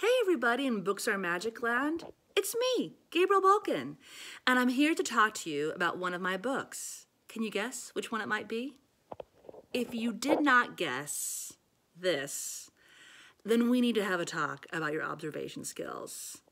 Hey everybody in Books Are Magic Land. It's me, Gabrielle Balkan, and I'm here to talk to you about one of my books. Can you guess which one it might be? If you did not guess this, then we need to have a talk about your observation skills.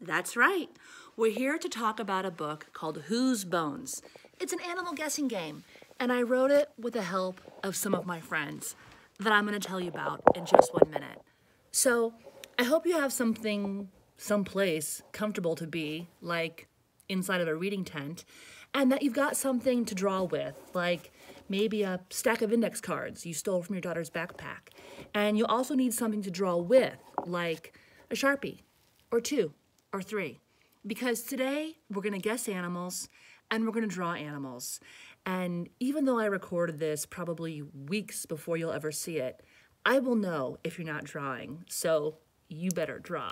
That's right. We're here to talk about a book called Whose Bones. It's an animal guessing game, and I wrote it with the help of some of my friends that I'm going to tell you about in just one minute. So, I hope you have something, someplace comfortable to be, like inside of a reading tent, and that you've got something to draw with, like maybe a stack of index cards you stole from your daughter's backpack. And you also need something to draw with, like a Sharpie, or two, or three. Because today we're gonna guess animals and we're gonna draw animals. And even though I recorded this probably weeks before you'll ever see it, I will know if you're not drawing. So you better draw.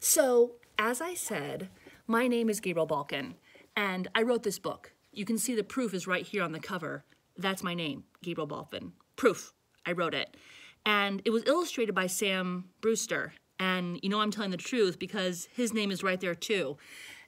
So, as I said, my name is Gabrielle Balkan, and I wrote this book. You can see the proof is right here on the cover. That's my name, Gabrielle Balkan. Proof, I wrote it. And it was illustrated by Sam Brewster. And you know I'm telling the truth because his name is right there too.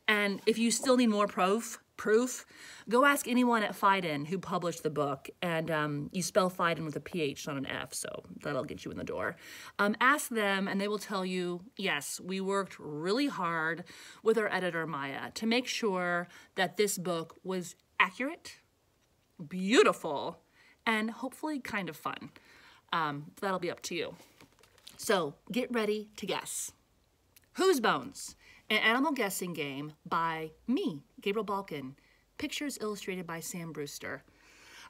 And if you still need more proof, proof, go ask anyone at Phaidon who published the book. And um, you spell Phaidon with a PH, not an F, so that'll get you in the door. Um, ask them, and they will tell you yes, we worked really hard with our editor, Maya, to make sure that this book was accurate, beautiful, and hopefully kind of fun. Um, that'll be up to you. So get ready to guess. Whose Bones? An animal guessing game by me, Gabrielle Balkan, Pictures illustrated by Sam Brewster.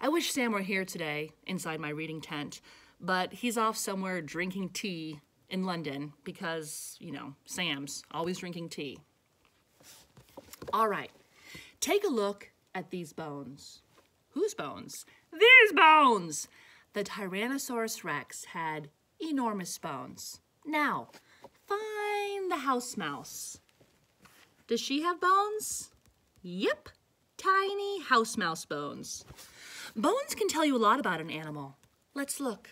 I wish Sam were here today inside my reading tent, but he's off somewhere drinking tea in London because, you know, Sam's always drinking tea. All right, take a look at these bones. Whose bones? These bones! The Tyrannosaurus rex had enormous bones. Now, find the house mouse. Does she have bones? Yep, tiny house mouse bones. Bones can tell you a lot about an animal. Let's look.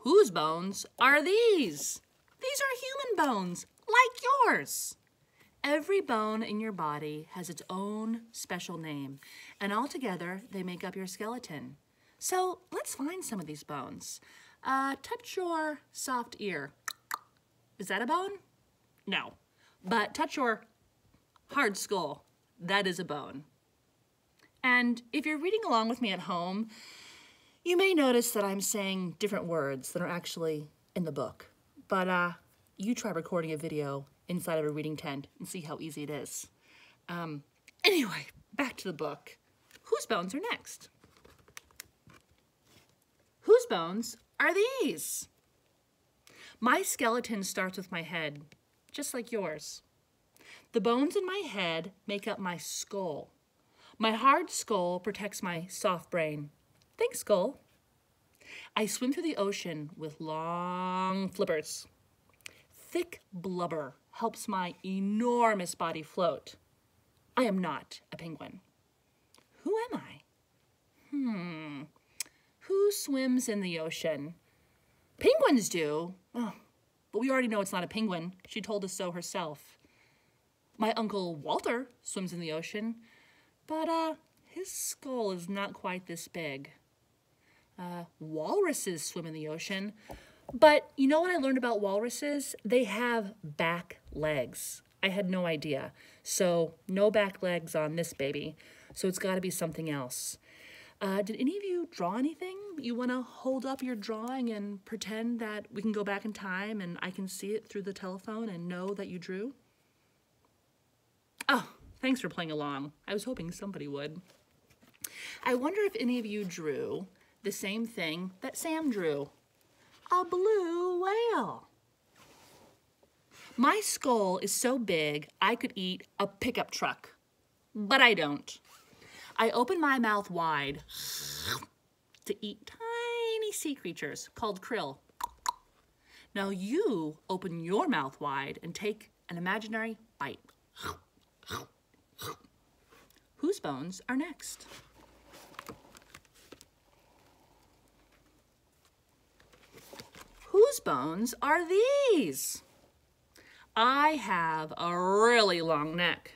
Whose bones are these? These are human bones, like yours. Every bone in your body has its own special name, and all together they make up your skeleton. So let's find some of these bones. Uh, touch your soft ear. Is that a bone? No. But touch your hard skull. That is a bone. And if you're reading along with me at home, you may notice that I'm saying different words that are actually in the book. But uh, you try recording a video inside of a reading tent and see how easy it is. Um, anyway, back to the book. Whose bones are next? Whose bones are these? My skeleton starts with my head, just like yours. The bones in my head make up my skull. My hard skull protects my soft brain. Thanks, skull. I swim through the ocean with long flippers. Thick blubber helps my enormous body float. I am not a penguin. Who am I? Hmm. Who swims in the ocean? Penguins do. Oh, but we already know it's not a penguin. She told us so herself. My uncle Walter swims in the ocean, but uh, his skull is not quite this big. Uh, walruses swim in the ocean, but you know what I learned about walruses? They have back legs. I had no idea. So no back legs on this baby. So it's got to be something else. Uh, did any of you draw anything? You want to hold up your drawing and pretend that we can go back in time and I can see it through the telephone and know that you drew? Oh, thanks for playing along. I was hoping somebody would. I wonder if any of you drew the same thing that Sam drew a blue whale. My skull is so big I could eat a pickup truck, but I don't. I open my mouth wide to eat tiny sea creatures called krill. Now you open your mouth wide and take an imaginary bite. Whose bones are next? whose bones are these? I have a really long neck.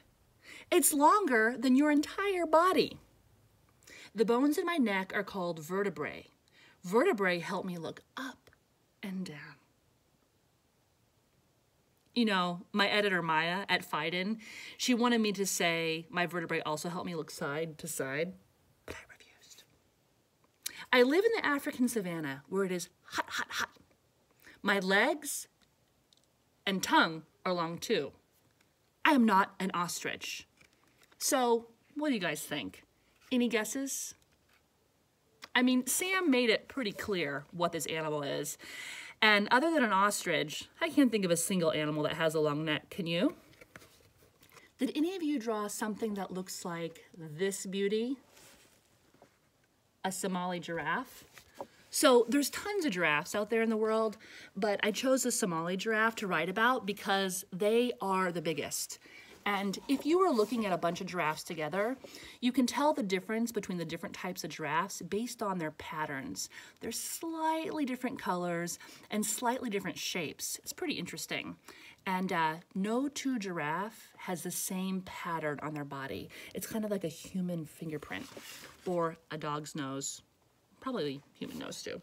It's longer than your entire body. The bones in my neck are called vertebrae. Vertebrae help me look up and down. You know, my editor Maya at Phaidon, she wanted me to say my vertebrae also help me look side to side, but I refused. I live in the African savannah where it is hot, hot, hot. My legs and tongue are long too. I am not an ostrich. So, what do you guys think? Any guesses? I mean, Sam made it pretty clear what this animal is. And other than an ostrich, I can't think of a single animal that has a long neck. Can you? Did any of you draw something that looks like this beauty? A Somali giraffe? So there's tons of giraffes out there in the world, but I chose the Somali giraffe to write about because they are the biggest. And if you were looking at a bunch of giraffes together, you can tell the difference between the different types of giraffes based on their patterns. They're slightly different colors and slightly different shapes. It's pretty interesting. And uh, no two giraffe has the same pattern on their body. It's kind of like a human fingerprint or a dog's nose, probably human nose too.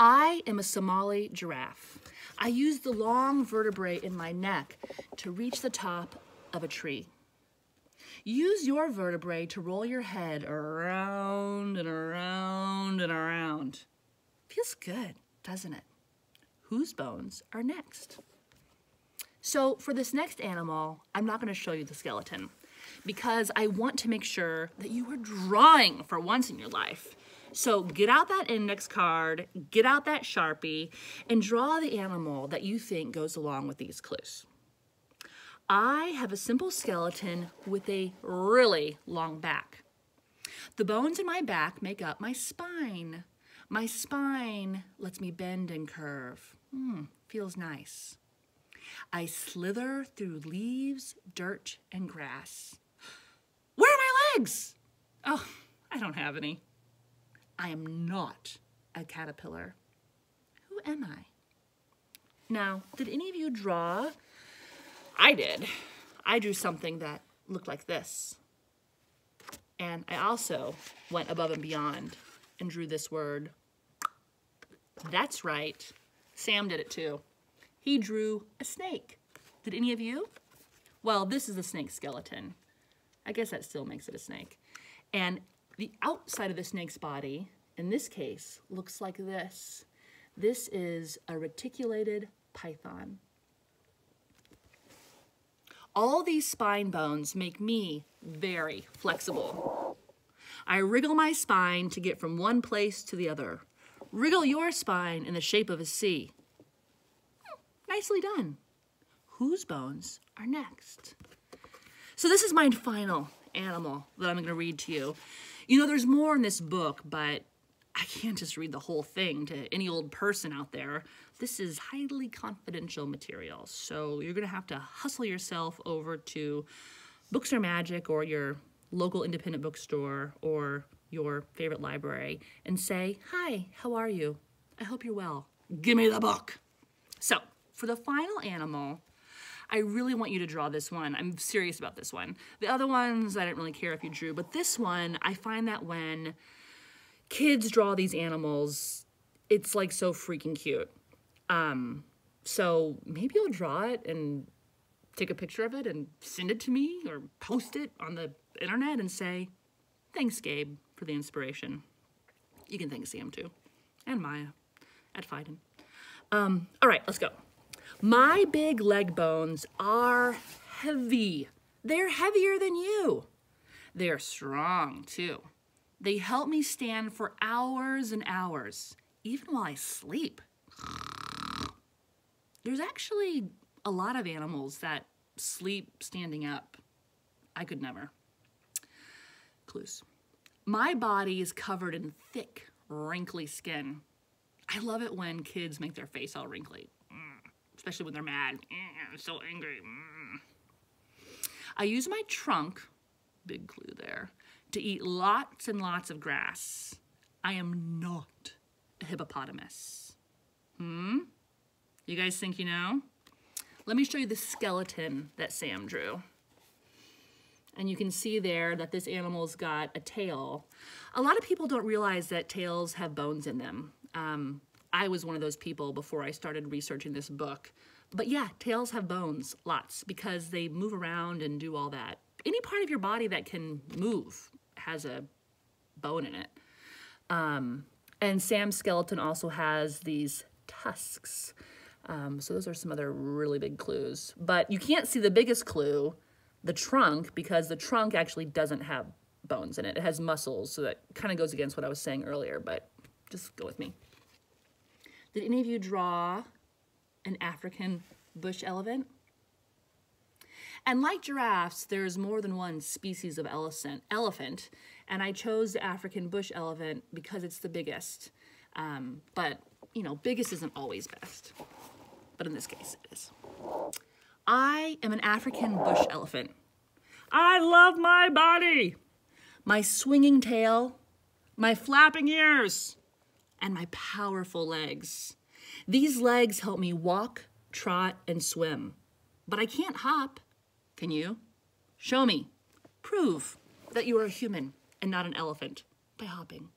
I am a Somali giraffe. I use the long vertebrae in my neck to reach the top of a tree. Use your vertebrae to roll your head around and around and around. Feels good, doesn't it? Whose bones are next? So for this next animal, I'm not gonna show you the skeleton because I want to make sure that you are drawing for once in your life. So get out that index card, get out that Sharpie, and draw the animal that you think goes along with these clues. I have a simple skeleton with a really long back. The bones in my back make up my spine. My spine lets me bend and curve. Hmm, feels nice. I slither through leaves, dirt, and grass. Where are my legs? Oh, I don't have any. I am not a caterpillar. Who am I? Now, did any of you draw? I did. I drew something that looked like this. And I also went above and beyond and drew this word. That's right. Sam did it too. He drew a snake. Did any of you? Well, this is a snake skeleton. I guess that still makes it a snake. And the outside of the snake's body, in this case, looks like this. This is a reticulated python. All these spine bones make me very flexible. I wriggle my spine to get from one place to the other. Wriggle your spine in the shape of a C. Nicely done. Whose bones are next? So this is my final animal that I'm going to read to you. You know, there's more in this book, but I can't just read the whole thing to any old person out there. This is highly confidential material, so you're going to have to hustle yourself over to Books Are Magic or your local independent bookstore or your favorite library and say, Hi, how are you? I hope you're well. Give me the book. So, for the final animal, I really want you to draw this one. I'm serious about this one. The other ones, I didn't really care if you drew, but this one, I find that when kids draw these animals, it's like so freaking cute. Um, so maybe you'll draw it and take a picture of it and send it to me or post it on the internet and say, thanks, Gabe, for the inspiration. You can thank Sam too, and Maya at Phaidon. Um, all right, let's go. My big leg bones are heavy. They're heavier than you. They're strong too. They help me stand for hours and hours, even while I sleep. There's actually a lot of animals that sleep standing up. I could never. Clues. My body is covered in thick, wrinkly skin. I love it when kids make their face all wrinkly, especially when they're mad. I'm so angry. I use my trunk, big clue there, to eat lots and lots of grass. I am not a hippopotamus. Hmm? You guys think you know? Let me show you the skeleton that Sam drew. And you can see there that this animal's got a tail. A lot of people don't realize that tails have bones in them. Um, I was one of those people before I started researching this book. But yeah, tails have bones, lots, because they move around and do all that. Any part of your body that can move has a bone in it. Um, and Sam's skeleton also has these tusks. Um, so those are some other really big clues. But you can't see the biggest clue, the trunk, because the trunk actually doesn't have bones in it. It has muscles, so that kind of goes against what I was saying earlier, but just go with me. Did any of you draw an African bush elephant? And like giraffes, there's more than one species of elephant, and I chose the African bush elephant because it's the biggest. Um, but, you know, biggest isn't always best. But in this case, it is. I am an African bush elephant. I love my body, my swinging tail, my flapping ears, and my powerful legs. These legs help me walk, trot, and swim. But I can't hop. Can you? Show me. Prove that you are a human and not an elephant by hopping.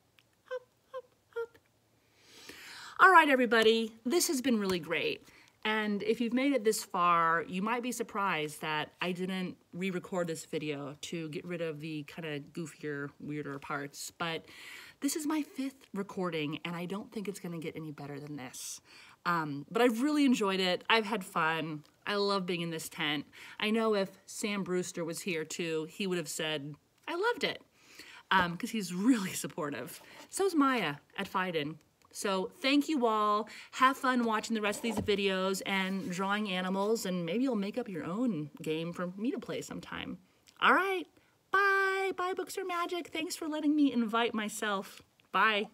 Hop, hop, hop. All right, everybody, this has been really great. And if you've made it this far, you might be surprised that I didn't re-record this video to get rid of the kind of goofier, weirder parts. But this is my fifth recording, and I don't think it's gonna get any better than this. Um, but I've really enjoyed it. I've had fun. I love being in this tent. I know if Sam Brewster was here too, he would have said, I loved it, because um, he's really supportive. So's Maya at Phaidon. So thank you all. Have fun watching the rest of these videos and drawing animals, and maybe you'll make up your own game for me to play sometime. All right, bye. Books Are Magic. Thanks for letting me invite myself. Bye.